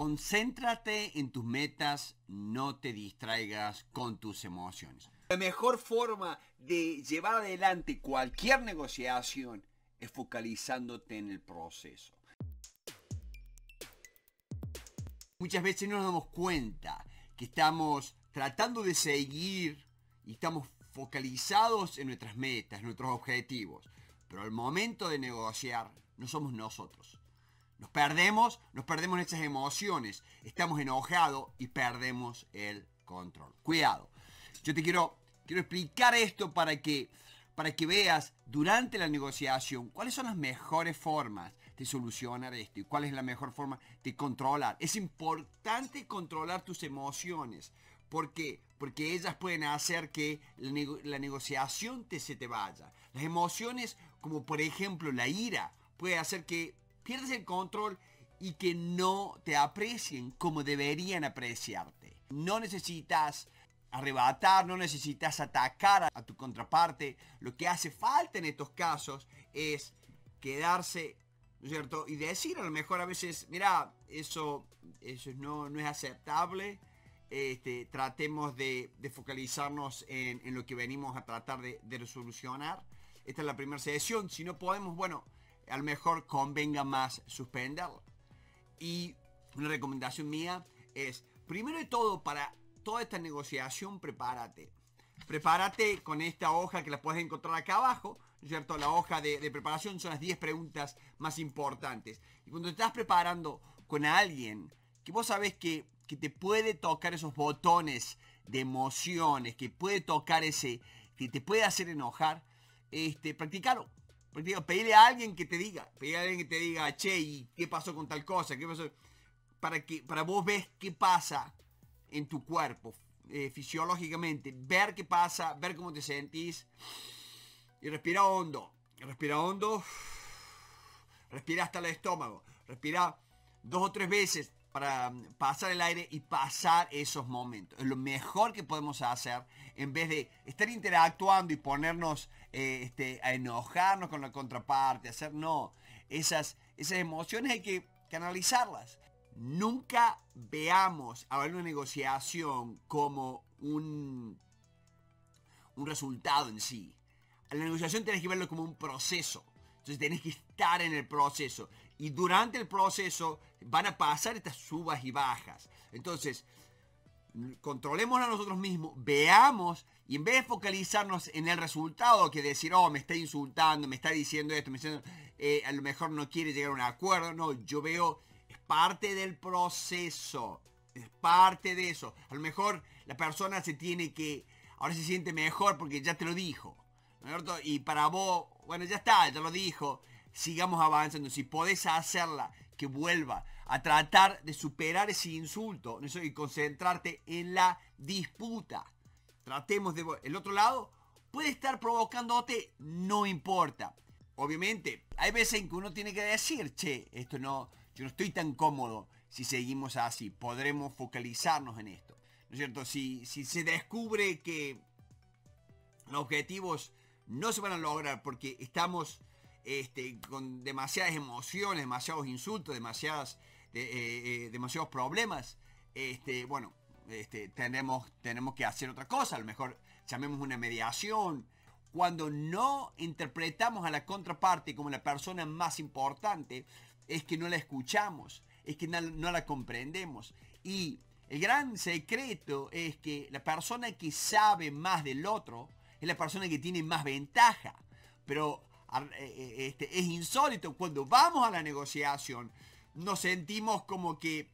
Concéntrate en tus metas, no te distraigas con tus emociones. La mejor forma de llevar adelante cualquier negociación es focalizándote en el proceso. Muchas veces no nos damos cuenta que estamos tratando de seguir y estamos focalizados en nuestras metas, nuestros objetivos. Pero al momento de negociar, no somos nosotros. Nos perdemos, nos perdemos nuestras emociones. Estamos enojados y perdemos el control. Cuidado. Yo te quiero, quiero explicar esto para que, para que veas durante la negociación cuáles son las mejores formas de solucionar esto y cuál es la mejor forma de controlar. Es importante controlar tus emociones. ¿Por? Porque ellas pueden hacer que la, negociación te, se te vaya. Las emociones, como por ejemplo la ira, puede hacer que pierdas el control y que no te aprecien como deberían apreciarte. No necesitas arrebatar, no necesitas atacar a tu contraparte. Lo que hace falta en estos casos es quedarse, ¿no es cierto? Y decir a lo mejor a veces, mira, eso, eso no, no es aceptable. Este, tratemos de, focalizarnos en, lo que venimos a tratar de, de resolucionar. Esta es la primera sesión. Si no podemos, bueno, a lo mejor convenga más suspenderlo. Y una recomendación mía es, primero de todo, para toda esta negociación, prepárate. Prepárate con esta hoja que la puedes encontrar acá abajo, cierto? La hoja de, preparación son las 10 preguntas más importantes. Y cuando te estás preparando con alguien que vos sabes que, que te puede tocar esos botones de emociones, que puede tocar ese, que te puede hacer enojar, este, practicalo pedirle a alguien que te diga, pedirle a alguien que te diga, che, ¿y qué pasó con tal cosa? ¿Qué pasó? Para que para vos ves qué pasa en tu cuerpo, eh, fisiológicamente, ver qué pasa, ver cómo te sentís. Y respira hondo, respira hondo, respira hasta el estómago, respira dos o tres veces para pasar el aire y pasar esos momentos. Es lo mejor que podemos hacer en vez de estar interactuando y ponernos eh, este, a enojarnos con la contraparte, hacer no. Esas, esas emociones hay que canalizarlas. Nunca veamos a una negociación como un, un resultado en sí. la negociación tenés que verlo como un proceso. Entonces tenés que estar en el proceso. Y durante el proceso van a pasar estas subas y bajas. Entonces, controlemos a nosotros mismos, veamos y en vez de focalizarnos en el resultado, que decir, oh, me está insultando, me está diciendo esto, eh, a lo mejor no quiere llegar a un acuerdo, no, yo veo, es parte del proceso, es parte de eso. A lo mejor la persona se tiene que, ahora se siente mejor porque ya te lo dijo, ¿no? Y para vos, bueno, ya está, ya lo dijo, sigamos avanzando, si podés hacerla, que vuelva a tratar de superar ese insulto y concentrarte en la disputa. Tratemos de... El otro lado puede estar provocándote, no importa. Obviamente, hay veces en que uno tiene que decir, che, esto no, yo no estoy tan cómodo si seguimos así. Podremos focalizarnos en esto. ¿No es cierto? Si, si se descubre que los objetivos no se van a lograr porque estamos este, con demasiadas emociones, demasiados insultos, demasiadas eh, eh, demasiados problemas, este, bueno, este, tenemos, tenemos que hacer otra cosa, a lo mejor llamemos una mediación. Cuando no interpretamos a la contraparte como la persona más importante, es que no la escuchamos, es que no, no la comprendemos. Y el gran secreto es que la persona que sabe más del otro es la persona que tiene más ventaja. Pero este, es insólito cuando vamos a la negociación nos sentimos como que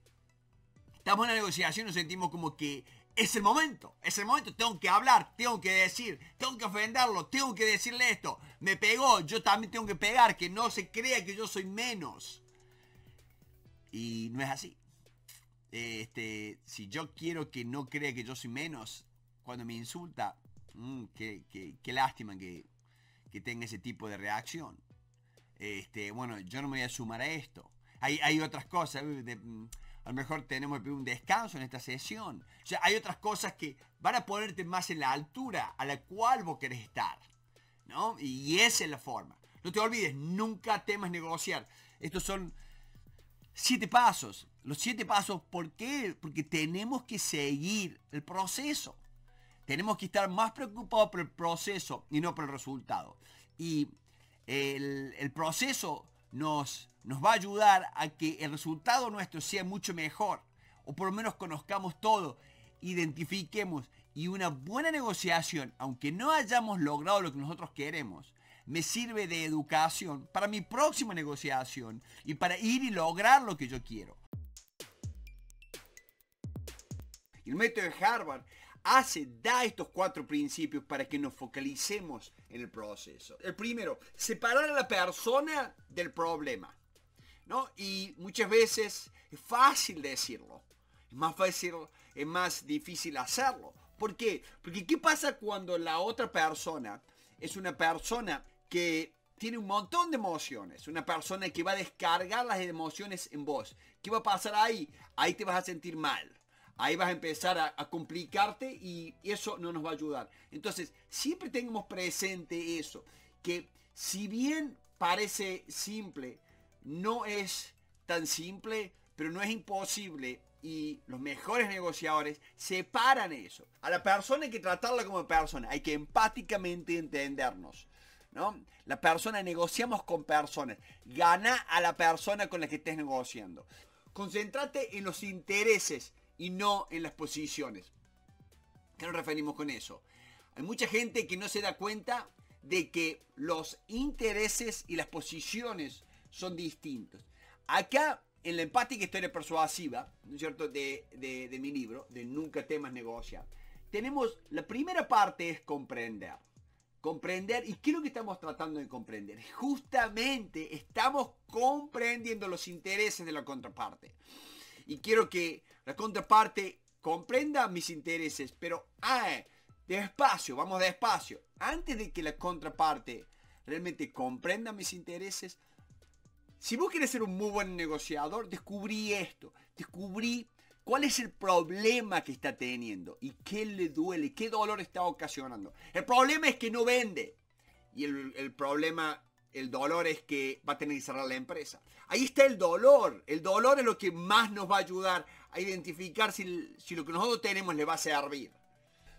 estamos en la negociación, nos sentimos como que es el momento, es el momento, tengo que hablar, tengo que decir, tengo que ofenderlo, tengo que decirle esto, me pegó, yo también tengo que pegar, que no se crea que yo soy menos. Y no es así. Este, si yo quiero que no crea que yo soy menos cuando me insulta, mm, qué, lástima que, que, tenga ese tipo de reacción. Este, bueno, yo no me voy a sumar a esto. Hay, otras cosas, mm, a lo mejor tenemos un descanso en esta sesión. O sea, hay otras cosas que van a ponerte más en la altura a la cual vos querés estar. ¿No? Y esa es la forma. No te olvides, nunca temas negociar. Estos son siete pasos. Los siete pasos, ¿por qué? Porque tenemos que seguir el proceso. Tenemos que estar más preocupados por el proceso y no por el resultado. Y el, proceso nos, nos va a ayudar a que el resultado nuestro sea mucho mejor. O por lo menos conozcamos todo, identifiquemos. Y una buena negociación, aunque no hayamos logrado lo que nosotros queremos, me sirve de educación para mi próxima negociación y para ir y lograr lo que yo quiero. El método de Harvard hace, da estos cuatro principios para que nos focalicemos en el proceso. El primero, separar a la persona del problema. ¿no? Y muchas veces es fácil decirlo. Es más fácil, es más difícil hacerlo. ¿Por qué? Porque ¿qué pasa cuando la otra persona es una persona que tiene un montón de emociones, una persona que va a descargar las emociones en vos. ¿Qué va a pasar ahí? Ahí te vas a sentir mal. Ahí vas a empezar a, complicarte y eso no nos va a ayudar. Entonces, siempre tengamos presente eso, que si bien parece simple, no es tan simple, pero no es imposible y los mejores negociadores separan eso. A la persona hay que tratarla como persona, hay que empáticamente entendernos. La persona, negociamos con personas. Gana a la persona con la que estés negociando. Concéntrate en los intereses y no en las posiciones. ¿Qué nos referimos con eso? Hay mucha gente que no se da cuenta de que los intereses y las posiciones son distintos. Acá, en la empática historia persuasiva, ¿no es cierto?, de, de mi libro, de Nunca temas negociar, tenemos, la primera parte es comprender comprender. ¿Y qué es lo que estamos tratando de comprender? Justamente estamos comprendiendo los intereses de la contraparte. Y quiero que la contraparte comprenda mis intereses, pero despacio, vamos despacio. Antes de que la contraparte realmente comprenda mis intereses, si vos querés ser un muy buen negociador, descubrí esto. Descubrí ¿Cuál es el problema que está teniendo? ¿Y qué le duele? ¿Qué dolor está ocasionando? El problema es que no vende. Y el, problema, el dolor es que va a tener que cerrar la empresa. Ahí está el dolor. El dolor es lo que más nos va a ayudar a identificar si, si lo que nosotros tenemos le va a servir.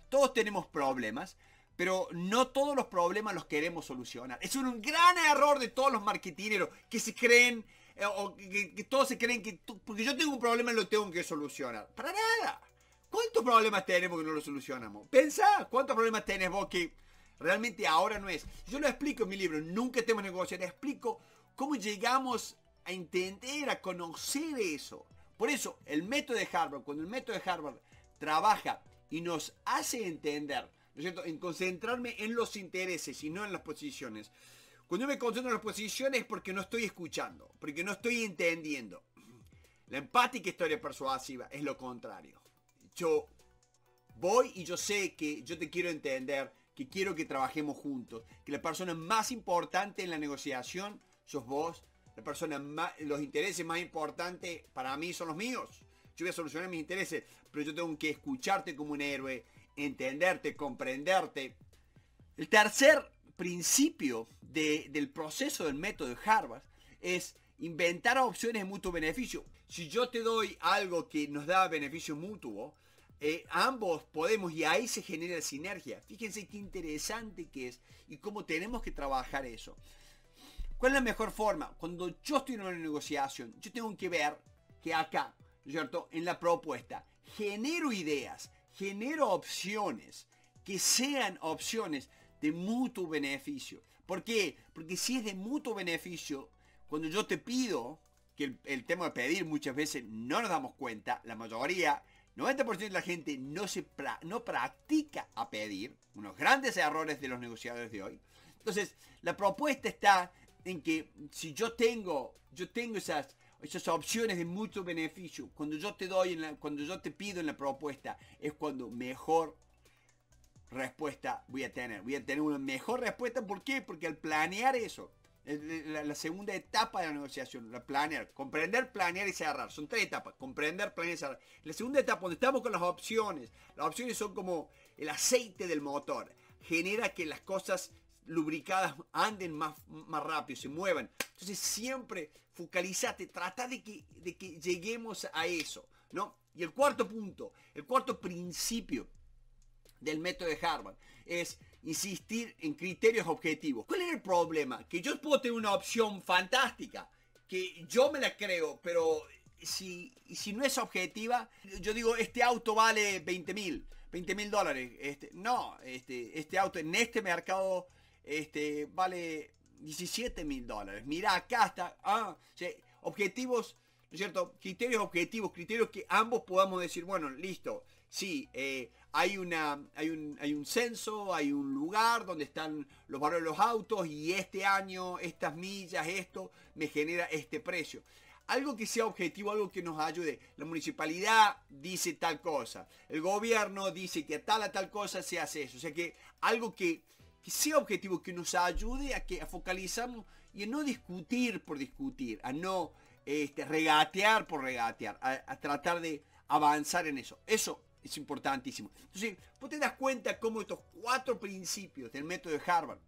Todos tenemos problemas, pero no todos los problemas los queremos solucionar. Es un gran error de todos los marketineros que se creen eh, o que, todos se creen que porque yo tengo un problema lo tengo que solucionar. Para nada. ¿Cuántos problemas tenemos que no lo solucionamos? Pensá, ¿cuántos problemas tenés vos que realmente ahora no es? Yo lo explico en mi libro, Nunca tenemos negocios. Explico cómo llegamos a entender, a conocer eso. Por eso, el método de Harvard, cuando el método de Harvard trabaja y nos hace entender, ¿no es cierto?, en concentrarme en los intereses y no en las posiciones, cuando me concentro en las posiciones es porque no estoy escuchando, porque no estoy entendiendo. La empática historia persuasiva es lo contrario. Yo voy y yo sé que yo te quiero entender, que quiero que trabajemos juntos, que la persona más importante en la negociación sos vos, la persona más, los intereses más importantes para mí son los míos. Yo voy a solucionar mis intereses, pero yo tengo que escucharte como un héroe, entenderte, comprenderte. El tercer principio del proceso del método de Harvard es inventar opciones de mutuo beneficio. Si yo te doy algo que nos da beneficio mutuo, eh, ambos podemos y ahí se genera sinergia. Fíjense qué interesante que es y cómo tenemos que trabajar eso. ¿Cuál es la mejor forma? Cuando yo estoy en una negociación, yo tengo que ver que acá, cierto? En la propuesta, genero ideas, genero opciones, que sean opciones de mutuo beneficio. ¿Por qué? Porque si es de mutuo beneficio, cuando yo te pido, que el, tema de pedir muchas veces no nos damos cuenta, la mayoría, 90% de la gente no, se no practica a pedir, unos grandes errores de los negociadores de hoy. Entonces, la propuesta está en que si yo tengo, yo tengo esas, esas opciones de mutuo beneficio, cuando yo te doy, cuando yo te pido en la propuesta, es cuando mejor respuesta voy a tener. Voy a tener una mejor respuesta. ¿Por qué? Porque al planear eso, la, segunda etapa de la negociación, la planear, comprender, planear y cerrar. Son tres etapas. Comprender, planear y cerrar. La segunda etapa, donde estamos con las opciones. Las opciones son como el aceite del motor. Genera que las cosas lubricadas anden más, más rápido, se muevan. Entonces siempre focalizate, trata de que, de que lleguemos a eso, ¿no? Y el cuarto punto, el cuarto principio del método de Harvard es insistir en criterios objetivos. ¿Cuál es el problema? Que yo puedo tener una opción fantástica, que yo me la creo, pero si, si no es objetiva, yo digo, este auto vale 20 mil, 20 mil dólares. Este, no, este, este auto en este mercado este, vale 17 mil dólares. Mira, acá está. Ah, objetivos, ¿no es cierto? Criterios objetivos, criterios que ambos podamos decir, bueno, listo. Sí, eh, hay, una, hay, un, hay un censo, hay un lugar donde están los valores de los autos y este año, estas millas, esto me genera este precio. Algo que sea objetivo, algo que nos ayude. La municipalidad dice tal cosa. El gobierno dice que a tal a tal cosa se hace eso. O sea que algo que, sea objetivo, que nos ayude a que a focalizamos y a no discutir por discutir, a no este, regatear por regatear, a, tratar de avanzar en eso. Eso es importantísimo. Entonces, vos te das cuenta cómo estos cuatro principios del método de Harvard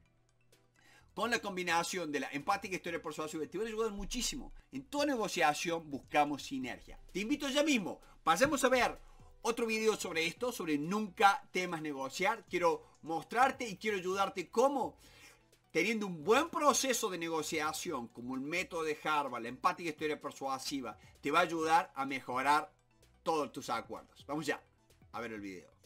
con la combinación de la empática historia persuasiva te van a ayudar muchísimo. En toda negociación buscamos sinergia. Te invito ya mismo, pasemos a ver otro video sobre esto, sobre nunca temas negociar. Quiero mostrarte y quiero ayudarte cómo teniendo un buen proceso de negociación como el método de Harvard, la empática historia persuasiva, te va a ayudar a mejorar todos tus acuerdos. Vamos ya a ver el video.